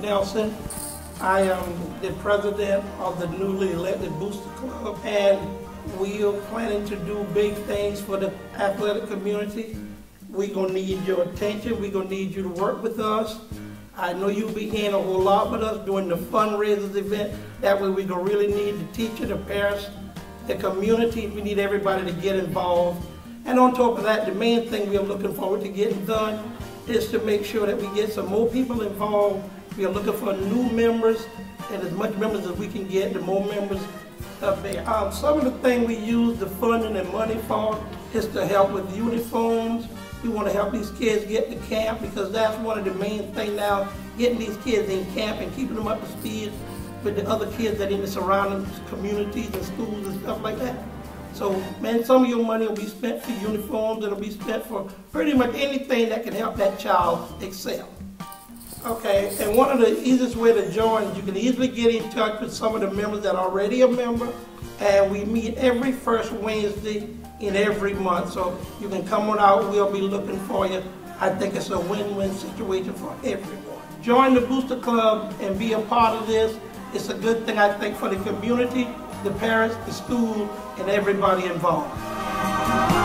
Nelson. I am the president of the newly elected Booster Club, and we are planning to do big things for the athletic community. We're gonna need your attention. We're gonna need you to work with us. I know you'll be hearing a whole lot with us during the fundraisers event. That way we're gonna really need the teacher, the parents, the community. We need everybody to get involved. And on top of that, the main thing we are looking forward to getting done is to make sure that we get some more people involved. We are looking for new members, and as much members as we can get, the more members up there. Um, some of the things we use the funding and money for is to help with uniforms. We want to help these kids get to camp because that's one of the main things now, getting these kids in camp and keeping them up to speed with the other kids that in the surrounding communities and schools and stuff like that. So, man, some of your money will be spent for uniforms, it'll be spent for pretty much anything that can help that child excel. Okay, and one of the easiest way to join is you can easily get in touch with some of the members that are already a member, and we meet every first Wednesday in every month. So you can come on out, we'll be looking for you. I think it's a win-win situation for everyone. Join the Booster Club and be a part of this. It's a good thing, I think, for the community, the parents, the school, and everybody involved.